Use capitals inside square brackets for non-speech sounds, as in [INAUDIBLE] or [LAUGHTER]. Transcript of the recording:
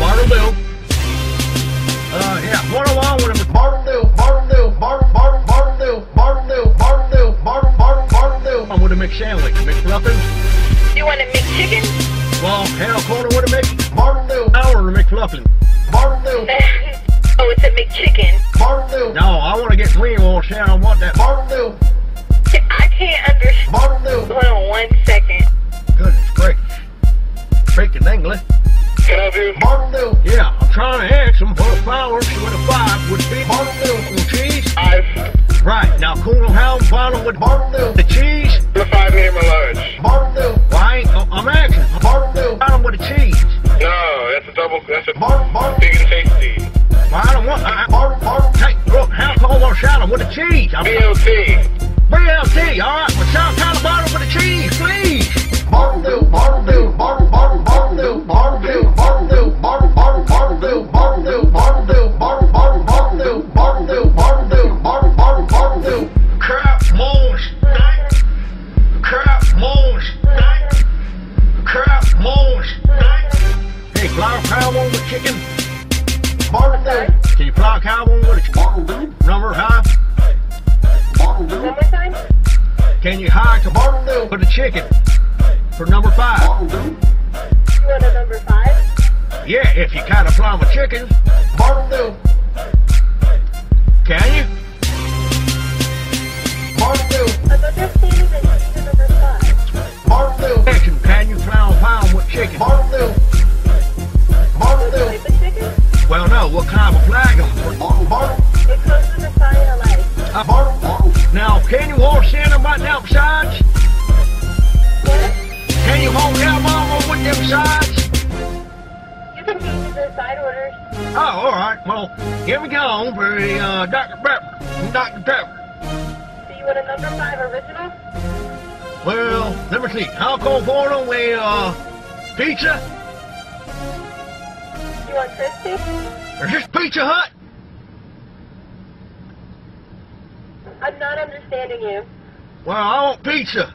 Bartleville. Uh, yeah, one of one with a Bartleville, Bartleville, Bartle, Bartle, Bartleville, Bartleville, Bartleville, Bartle, Bartle, Bartleville. one with a McSandwich, McMuffin. You want a McChicken? Well, hell, corner with a Mc... Bartleville, Or a McFluffin. Bartleville, [LAUGHS] oh, it's a McChicken. Bartleville, No, I want to get clean on Shannon. I want that. Bartleville, I can't understand. Bartleville. Hold on one second. Flowers with a five would be. On cheese? Five. Right, now cool how bottom with Bartleville, the cheese? The five medium or large? Bartleville, Well, I ain't, I'm asking. Bartleville, Bottom with the cheese. No, that's a double. That's a big and tasty. Well, I don't want. I, I, Bartle, Bartle, hey, look, how cold shadow with the cheese? I'm BLT. BLT, all right, Hey, flour cow one with chicken. Bartleville, Can you flour cow one with a ch- Bartleville, number high? Bartleville, One more time. Can you hire to Bartleville, for the chicken for number five? Bartleville, You want a number five? Yeah, if you kind of fly with chicken, Bartleville, can you? Well, no, what kind of flag them? Bartle, Bartle, It comes with a sign and a light. Uh, Bartle, Bartle, now, can you all stand them right now besides? What? Can you hold down mama with them sides? You can change the side orders. Oh, all right. Well, here we go for the uh, Dr. Pepper. Dr. Pepper. So you want a number five original? Well, let me see. I'll go for them with uh, pizza. You want crispy? Is this Pizza Hut? I'm not understanding you. Well, I want pizza.